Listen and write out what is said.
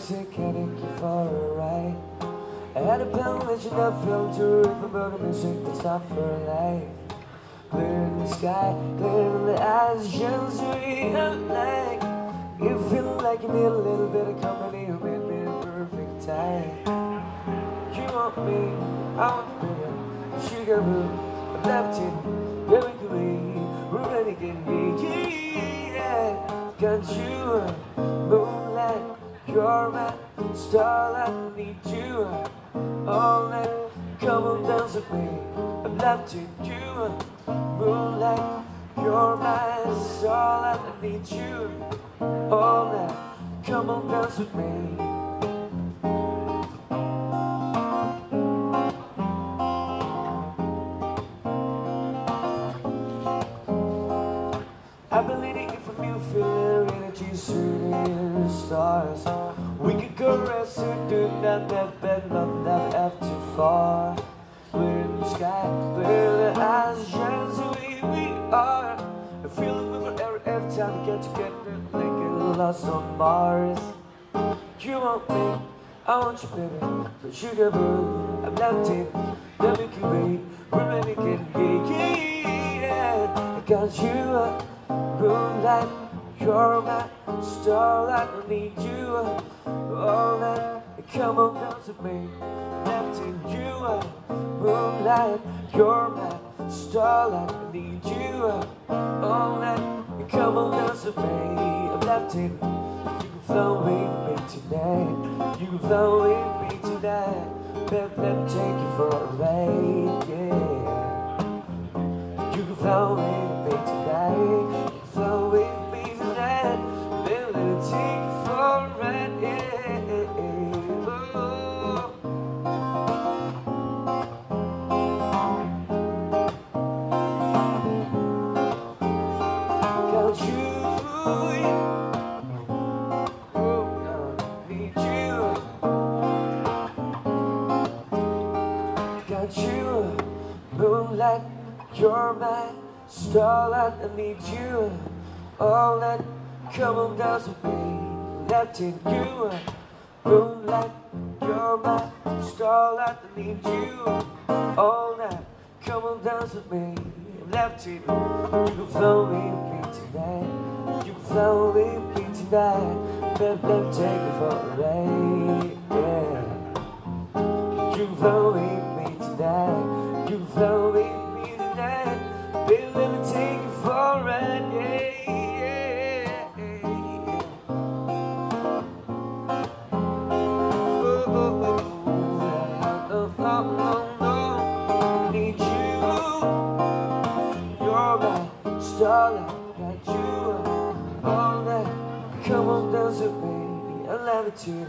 I had a pen that you never felt to remember the music that's not for life. Clear in the sky, clear in the eyes, just realize. You feel like you need a little bit of company, you made me a perfect time. You want me, I want you, baby. Sugar boo, I'm left in, very clean, we're ready to be, yeah. Got you, moonlight, you're my starlight, need you all night. Come on, dance with me, I'm in you, moonlight, you're my starlight, I need you all night. Come on, dance with me. Shooting stars. We could caress or do not that bed, not that have too far. Clear in the sky, clear the eyes, the way we are. I feel it with forever every time we get together Like a lost on Mars. You want me, I want you baby. But sugar boo, I'm not in the Milky Way We're ready to get gay, yeah. I got you moonlight, you're my starlight, I need you all night. Come on, dance with me, in you. Moonlight, you're my starlight, I need you all night. Come on, dance with me, I'm left in. You can flow with me tonight. You can flow with me tonight. Let, me take you for a ride, yeah. You can flow with me tonight. Moonlight, you're my starlight. I need you all night. Come on, dance with me, left in you. Moonlight, you're my starlight. I need you all night. Come on, dance with me, left in you. can flow with me tonight. You flow with me tonight. Let, me take you for a ride, yeah. You flow with me tonight. With me tonight. Baby, let me take you for a ride. Yeah. Oh, oh, oh, oh, oh, oh, oh. Need you. You're my starlight. Got you all night. Come on, dance with me. I love it too.